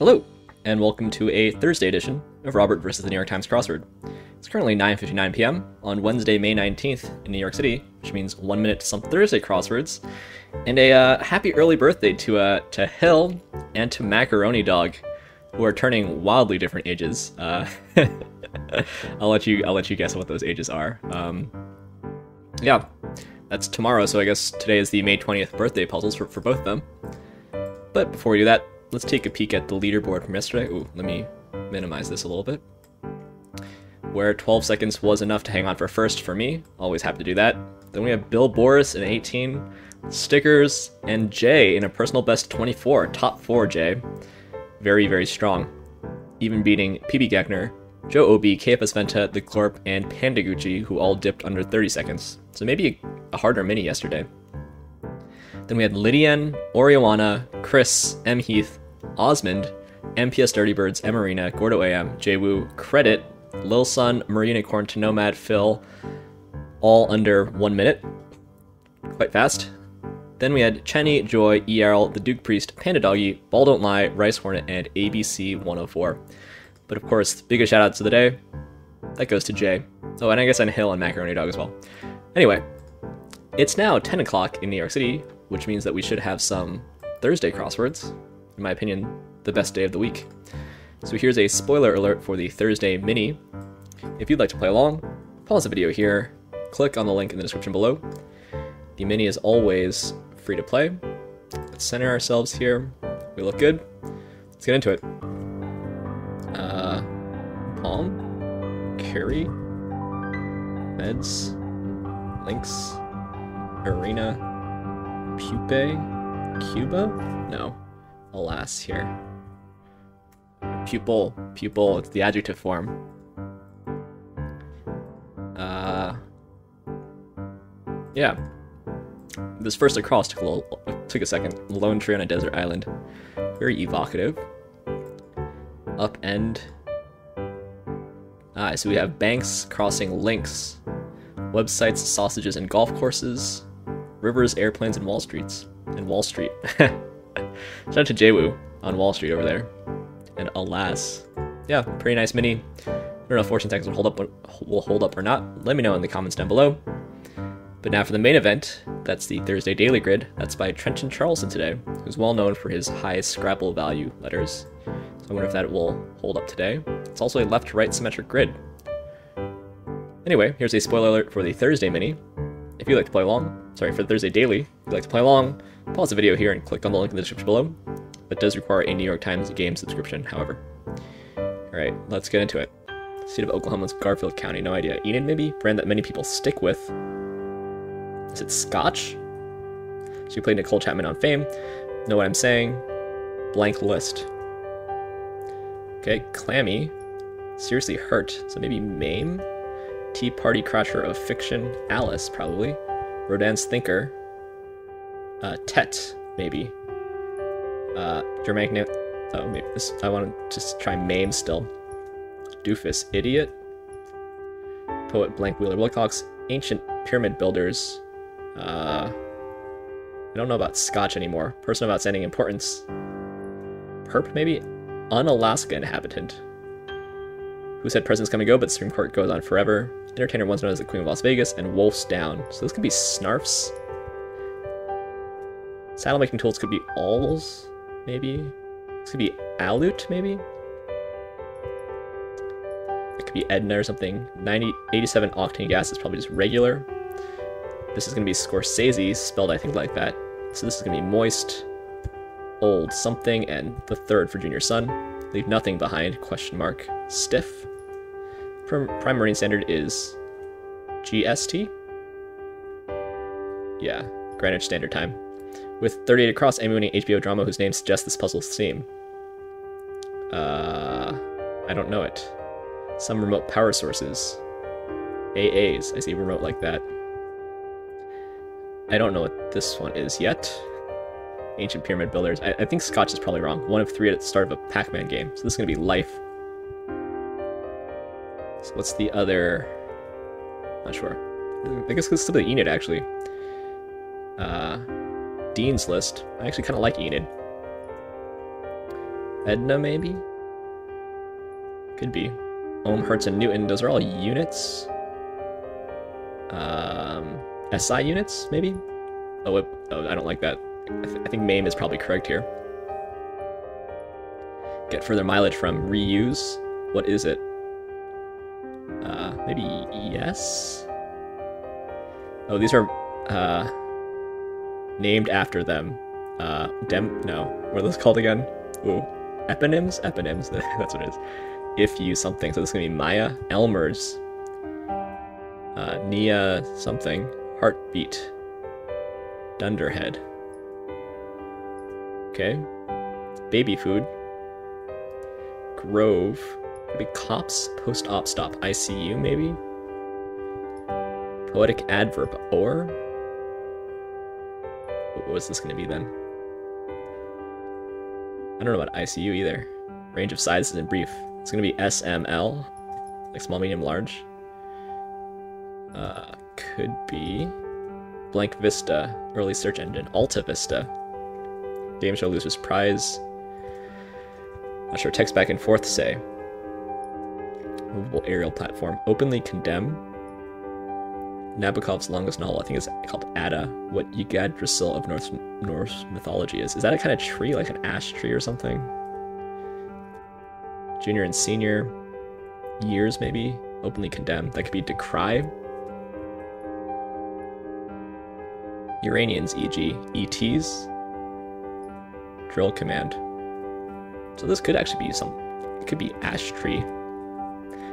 Hello, and welcome to a Thursday edition of Robert versus the New York Times crossword. It's currently 9:59 p.m. on Wednesday, May 19th in New York City, which means one minute to some Thursday crosswords, and a uh, happy early birthday to uh, to Hill and to Macaroni Dog, who are turning wildly different ages. Uh, I'll let you I'll let you guess what those ages are. Um, yeah, that's tomorrow, so I guess today is the May 20th birthday puzzles for, for both of them. But before we do that, let's take a peek at the leaderboard from yesterday. Ooh, let me minimize this a little bit. Where 12 seconds was enough to hang on for first for me. Always happy to do that. Then we have Bill Boris in 18, stickers, and Jay in a personal best 24. Top 4 Jay. Very, very strong. Even beating PB Geckner, Joe OB, KFS Venta, The Glorp, and Pandagucci, who all dipped under 30 seconds. So maybe a harder mini yesterday. Then we had Lydian, Oriwana, Chris, M. Heath, Osmond, MPS Dirty Birds, Emarina, Gordo AM, Jwoo, Credit, Lil Sun, Marina Corn to Nomad, Phil, all under one minute. Quite fast. Then we had Chenny, Joy, ERL, The Duke Priest, Panda Doggy, Ball Don't Lie, Rice Hornet, and ABC 104. But of course, the biggest shout outs of the day, that goes to Jay. Oh, and I guess on Hill and Macaroni Dog as well. Anyway, it's now 10 o'clock in New York City, which means that we should have some Thursday crosswords. In my opinion, the best day of the week. So here's a spoiler alert for the Thursday mini. If you'd like to play along, pause the video here, click on the link in the description below. The mini is always free to play. Let's center ourselves here. We look good. Let's get into it. Uh, Palm, Carry, Meds, Links, Arena, Pupae, Cuba? No. Alas, here. Pupil, pupil, it's the adjective form. Uh, yeah. This first across took a little, took a second. Lone tree on a desert island. Very evocative. Upend. Ah, so we have banks crossing links. Websites, sausages, and golf courses. Rivers, airplanes, and Wall Streets. And Wall Street. Shout out to Jwoo on Wall Street over there. And alas. Yeah, pretty nice mini. I don't know if 14 seconds will hold up will hold up or not. Let me know in the comments down below. But now for the main event, that's the Thursday Daily Grid. That's by Trenton Charlson today, who's well known for his high Scrabble value letters. So I wonder if that will hold up today. It's also a left-to-right symmetric grid. Anyway, here's a spoiler alert for the Thursday mini. If you'd like to play along, sorry, for Thursday Daily, if you'd like to play along, pause the video here and click on the link in the description below. It does require a New York Times game subscription, however. Alright, let's get into it. State of Oklahoma's Garfield County, no idea. Enid, maybe? Brand that many people stick with. Is it Scotch? She played Nicole Chapman on Fame. Know what I'm saying? Blank list. Okay, Clammy. Seriously hurt. So maybe Mame? Tea Party Crasher of Fiction. Alice, probably. Rodin's Thinker. Uh, Tet, maybe. Uh, Germanic name. Oh, maybe this. I want to just try Mame still. Doofus, Idiot. Poet Blank Wheeler Wilcox. Ancient Pyramid Builders. Uh, I don't know about Scotch anymore. Person of outstanding importance. Perp, maybe? Unalaska inhabitant. Who said presidents come and go, but the Supreme Court goes on forever. Entertainer once known as the Queen of Las Vegas, and Wolf's Down. So this could be Snarfs. Saddle making tools could be Awls, maybe. This could be Aleut, maybe. It could be Edna or something. 90, 87 octane gas is probably just regular. This is going to be Scorsese, spelled I think like that. So this is going to be moist, old something, and the third for Junior Sun. Leave nothing behind, question mark, stiff. Prim Prime Marine Standard is GST? Yeah, Greenwich Standard Time. With 38 across, Emmy-winning HBO drama whose name suggests this puzzle's theme. Uh, I don't know it. Some remote power sources. AAs, I see remote like that. I don't know what this one is yet. Ancient Pyramid Builders. I, I think Scotch is probably wrong. One of three at the start of a Pac-Man game. So this is going to be Life. So what's the other... Not sure. I guess it's still the Enid, actually. Uh, Dean's List. I actually kind of like Enid. Edna, maybe? Could be. Ohm, Hertz, and Newton, those are all units. Um, SI units, maybe? Oh, it, oh I don't like that. I, th I think MAME is probably correct here. Get further mileage from reuse. What is it? Uh, maybe yes? Oh, these are, uh, named after them. Uh, dem, no, what are those called again? Ooh, eponyms? Eponyms, that's what it is. If you something, so this is gonna be Maya, Elmer's, uh, Nia something, Heartbeat, Dunderhead. Okay, baby food, Grove, maybe Cops, Post-Op Stop, ICU maybe? Poetic adverb, or? What was this gonna be then? I don't know about ICU either. Range of sizes and brief. It's gonna be SML, like small, medium, large. Uh, could be Blank Vista, early search engine, Alta Vista. Game show loses prize. Not sure text back and forth say. Movable aerial platform. Openly condemn. Nabokov's longest novel, I think, it's called Ada, what Yggdrasil of Norse, Norse mythology is. Is that a kind of tree, like an ash tree or something? Junior and senior years, maybe? Openly condemned. That could be decry. Uranians, e.g., ETs. Drill command. So this could actually be some. It could be ash tree.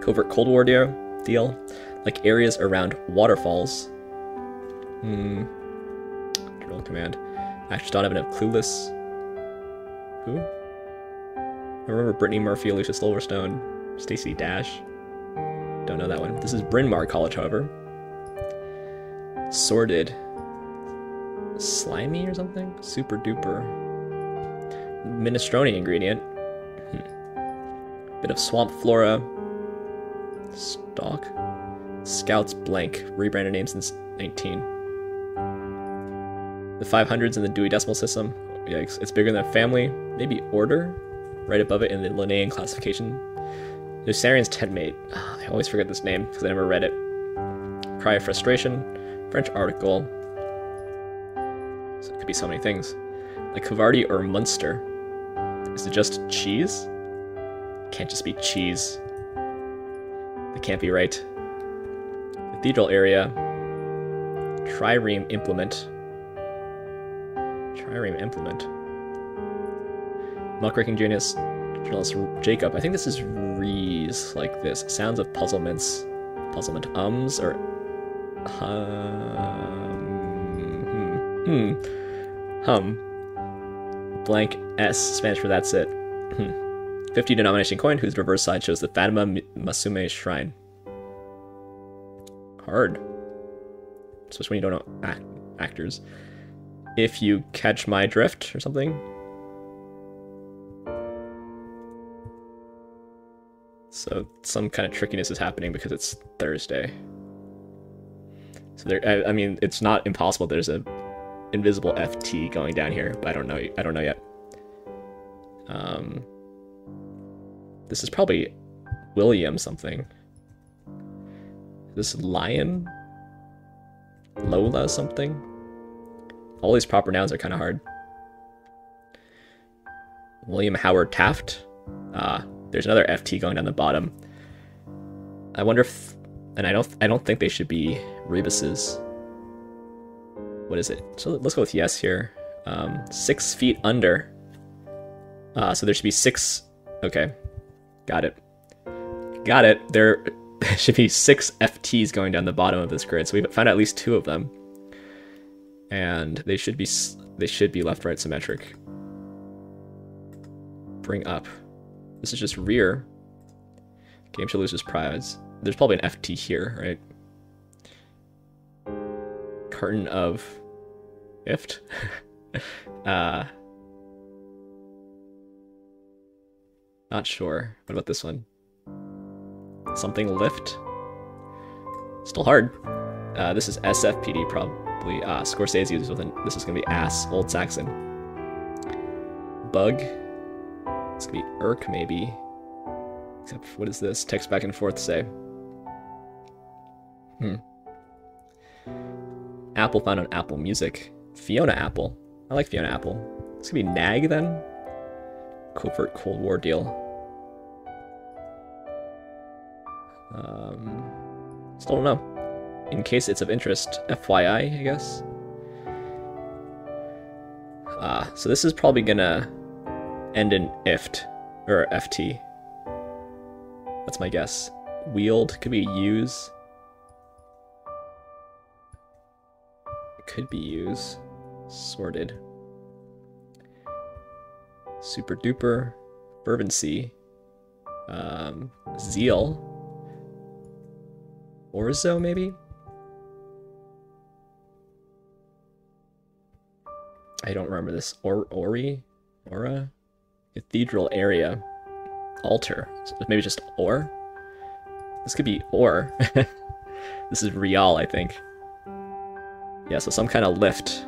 Covert Cold War deal. deal like areas around waterfalls. Hmm. Drill command. Actors don't have enough clueless. Who? I remember Brittany Murphy, Alicia Silverstone, Stacey Dash. Don't know that one. This is Bryn Mawr College, however. Sorted. Slimy or something? Super duper. Minestrone ingredient. Hmm. Bit of swamp flora. Stock. Scouts blank. Rebranded name since 19. The 500s in the Dewey Decimal System. Yikes. It's bigger than family. Maybe order? Right above it in the Linnaean classification. Nucerian's Tedmate. I always forget this name because I never read it. Cry of Frustration. French article. So it could be so many things. Like Havarti or Munster. Is it just cheese? Can't just be cheese. Can't be right. Cathedral area. Trireme implement. Trireme implement. Muckraking genius journalist Jacob. I think this is Riis like this. Sounds of puzzlements. Puzzlement ums or hum. Hmm. Hmm. Hum. Blank S, Spanish for that's it. Hmm. 50 denomination coin whose reverse side shows the Fatima Masume shrine. Hard. Especially when you don't know act actors. If you catch my drift or something. So some kind of trickiness is happening because it's Thursday. So there, I, I mean, it's not impossible. There's a invisible FT going down here, but I don't know. I don't know yet. Um, this is probably William something. This lion, Lola something. All these proper nouns are kind of hard. William Howard Taft. Ah, there's another FT going down the bottom. I wonder if, and I don't, I don't think they should be rebuses. What is it? So let's go with yes here. Um, six feet under. Uh, so there should be six. Okay, got it. Got it. There should be six FTs going down the bottom of this grid. So we've found at least two of them, and they should be they should be left right symmetric. Bring up. This is just rear. Game should lose his prize. There's probably an FT here, right? Carton of Ift. uh, not sure. What about this one? Something lift? Still hard. Uh, this is SFPD probably. Uh, Scorsese uses with an, this is gonna be ass, Old Saxon. Bug. It's gonna be irk, maybe. Except, what is this? Text back and forth say. Hmm. Apple found on Apple Music. Fiona Apple. I like Fiona Apple. It's gonna be Nag then? Covert Cold War deal. Um, still don't know. In case it's of interest, FYI, I guess. Ah, so this is probably gonna end in ift, or ft. That's my guess. Wield could be use. Could be use. Sorted. Super duper. Fervency. Um, zeal. Orzo, maybe? I don't remember this. Or Ori? Aura? Cathedral area. Altar. So maybe just or? This could be or. this is Real, I think. Yeah, so some kind of lift.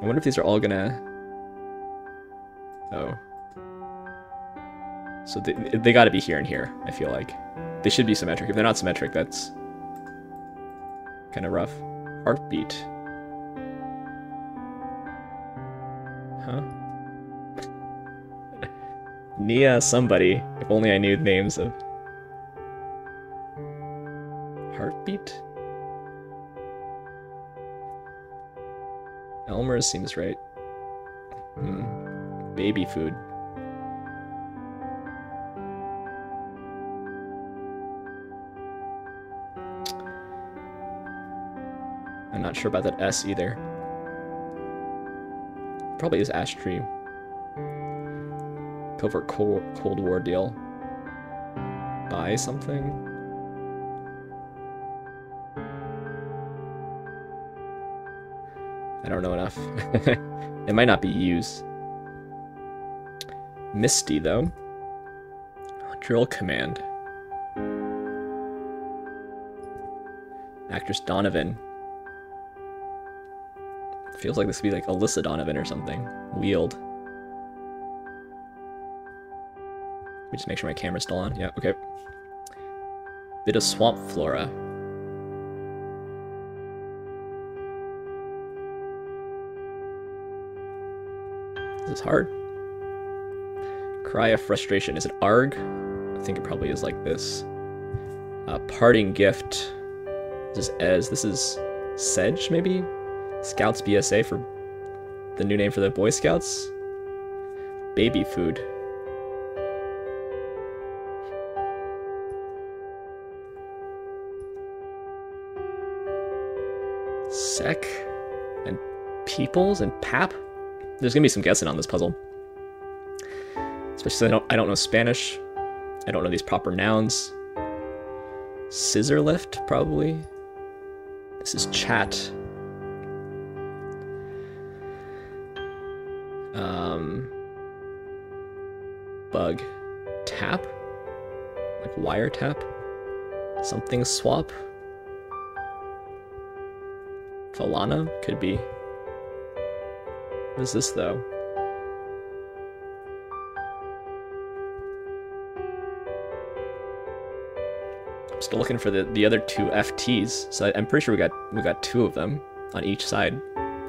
I wonder if these are all gonna... Oh. So they, they gotta be here and here, I feel like. They should be symmetric. If they're not symmetric, that's kind of rough. Heartbeat. Huh? Nia somebody. If only I knew the names of... Heartbeat? Elmer seems right. Baby food. I'm not sure about that S either. Probably is Ash Tree. Covert Cold, Cold War deal. Buy something? I don't know enough. it might not be use. Misty, though. Drill command. Actress Donovan. Feels like this would be like Alyssa Donovan or something. Wield. Let me just make sure my camera's still on. Yeah, okay. Bit of swamp flora. This is hard. Cry of frustration. Is it Arg? I think it probably is like this. Uh, parting gift. This is Ez. This is Sedge, maybe? Scouts BSA for the new name for the Boy Scouts. Baby food. Sec and Peeples and Pap. There's gonna be some guessing on this puzzle. Especially I don't I don't know Spanish. I don't know these proper nouns. Scissor lift, probably. This is chat. Um, bug. Tap? Like wiretap? Something swap? Falana? Could be. What is this, though? Still looking for the, the other two FTs, so I'm pretty sure we got we got two of them on each side.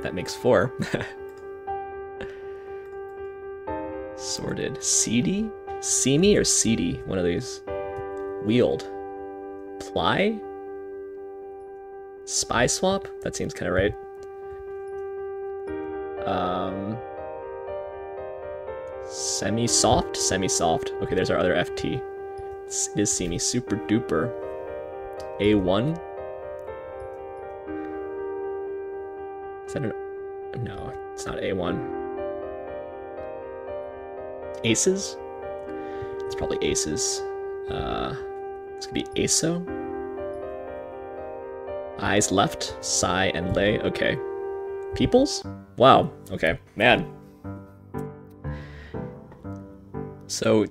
That makes four. Sorted. Seedy? Seamy or seedy? One of these. Wield. Ply? Spy swap? That seems kind of right. Um, semi-soft? Semi-soft. Okay, there's our other FT. It is Seamy. Super duper. A1? Is that an... No, it's not A1. Aces? It's probably aces. Uh, this could be ASO. Eyes left, Psy, and Lay. Okay. Peeples? Wow. Okay. Man. So,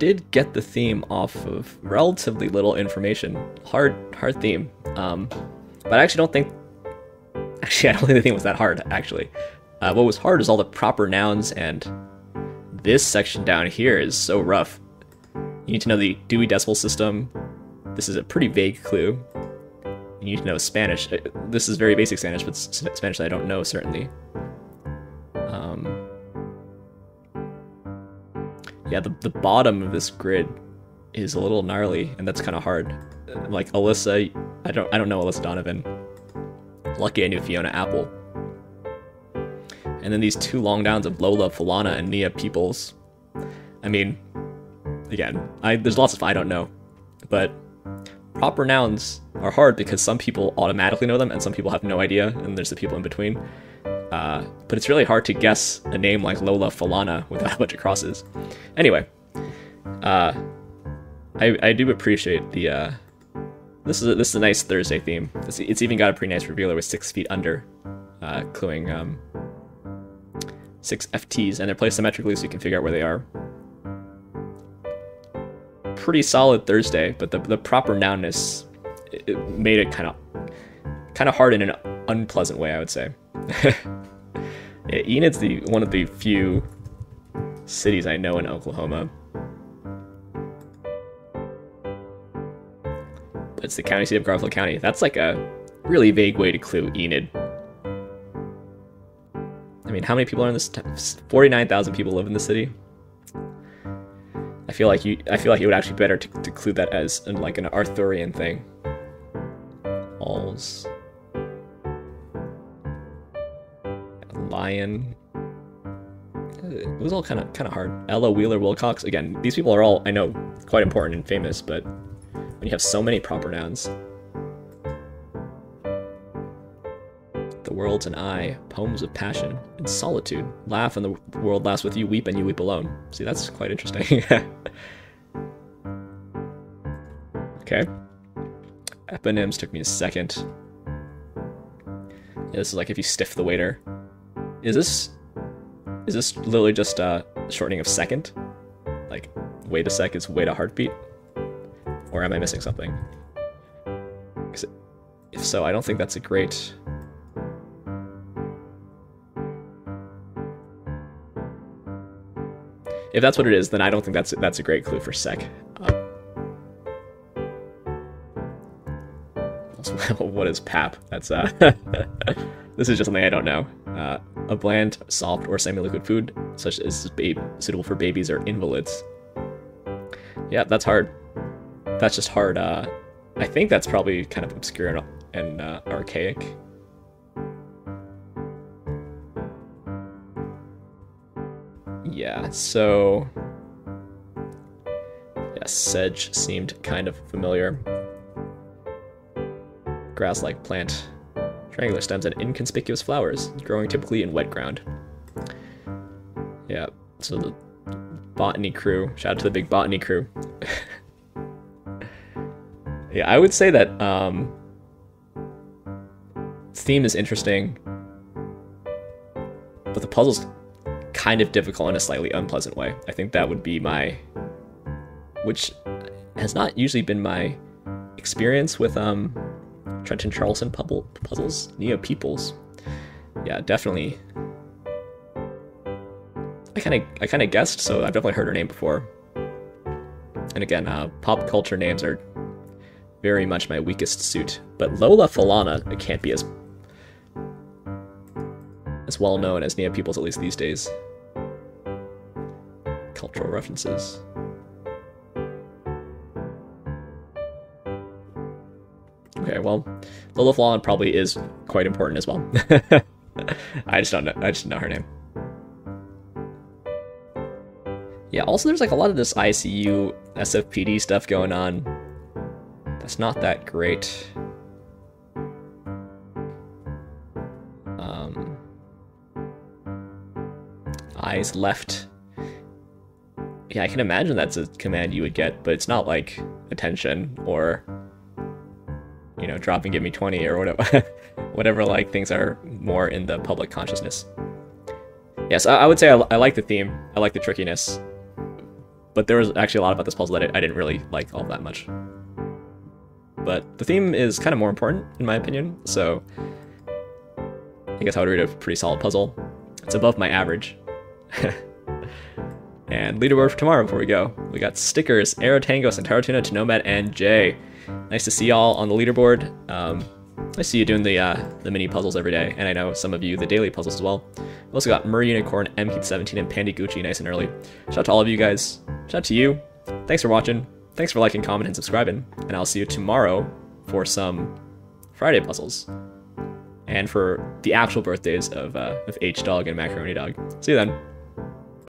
did get the theme off of relatively little information. Hard, hard theme. Um, but I actually don't think. Actually, I don't think the theme was that hard. Actually, uh, what was hard is all the proper nouns and this section down here is so rough. You need to know the Dewey Decimal System. This is a pretty vague clue. You need to know Spanish. Uh, this is very basic Spanish, but Spanish I don't know, certainly. Um, yeah, the, the bottom of this grid is a little gnarly, and that's kind of hard. Like Alyssa, I don't I don't know Alyssa Donovan. Lucky I knew Fiona Apple. And then these two long downs of Lola Falana and Nia Peeples. I mean, again, I there's lots of I don't know, but proper nouns are hard because some people automatically know them and some people have no idea, and there's the people in between. Uh, but it's really hard to guess a name like Lola Falana without a bunch of crosses. Anyway, uh, I, I do appreciate the. Uh, this is a, this is a nice Thursday theme. It's, it's even got a pretty nice revealer with six feet under, uh, cluing um, six FTs, and they're placed symmetrically so you can figure out where they are. Pretty solid Thursday, but the the proper nounness it, it made it kind of kind of hard in an unpleasant way, I would say. yeah, Enid's the one of the few cities I know in Oklahoma. But it's the county seat of Garfield County. That's like a really vague way to clue Enid. I mean, how many people are in this? Forty-nine thousand people live in the city. I feel like you. I feel like it would actually be better to, to clue that as like an Arthurian thing. Alls. Lion. It was all kind of kind of hard. Ella Wheeler Wilcox. Again, these people are all I know quite important and famous, but when you have so many proper nouns, the world's an eye, poems of passion and solitude. Laugh and the world laughs with you, weep and you weep alone. See, that's quite interesting. okay. Eponyms took me a second. Yeah, this is like if you stiff the waiter. Is this is this literally just a shortening of second? Like wait a sec is wait a heartbeat? Or am I missing something? If so, I don't think that's a great... If that's what it is, then I don't think that's that's a great clue for sec. Uh, what is pap? That's uh, this is just something I don't know. Uh, a bland, soft, or semi-liquid food, such as suitable for babies or invalids. Yeah, that's hard. That's just hard. Uh, I think that's probably kind of obscure and, and uh, archaic. Yeah, so... Yeah, sedge seemed kind of familiar. Grass-like plant. Triangular stems and inconspicuous flowers, growing typically in wet ground. Yeah, so the botany crew, shout out to the big botany crew. yeah, I would say that um, theme is interesting, but the puzzle's kind of difficult in a slightly unpleasant way. I think that would be my, which has not usually been my experience with um, Trenton Charlson puzzles, Nia Peeples. Yeah, definitely. I kind of I kind of guessed, so I've definitely heard her name before. And again, uh, pop culture names are very much my weakest suit. But Lola Falana can't be as as well known as Nia Peeples, at least these days. Cultural references. Okay, well, Lola Falana probably is quite important as well. I just don't know. I just know her name. Yeah, also there's like a lot of this ICU SFPD stuff going on. That's not that great. Um, eyes left. Yeah, I can imagine that's a command you would get, but it's not like attention or you know, drop and give me 20 or whatever whatever like things are more in the public consciousness. Yes, I, would say I, I like the theme. I like the trickiness but there was actually a lot about this puzzle that I, didn't really like all that much. But the theme is kind of more important, in my opinion, so I guess I would read a pretty solid puzzle. It's above my average. And leaderboard for tomorrow before we go. We got stickers, Aero Tango, Centauro Tuna, to Nomad, and Jay. Nice to see y'all on the leaderboard. Um, I see you doing the uh, the mini puzzles every day, and I know some of you the daily puzzles as well. We also got Murray Unicorn, MK17, and Pandy Gucci nice and early. Shout out to all of you guys. Shout out to you. Thanks for watching. Thanks for liking, commenting, and subscribing. And I'll see you tomorrow for some Friday puzzles. And for the actual birthdays of, uh, of H Dog and Macaroni Dog. See you then.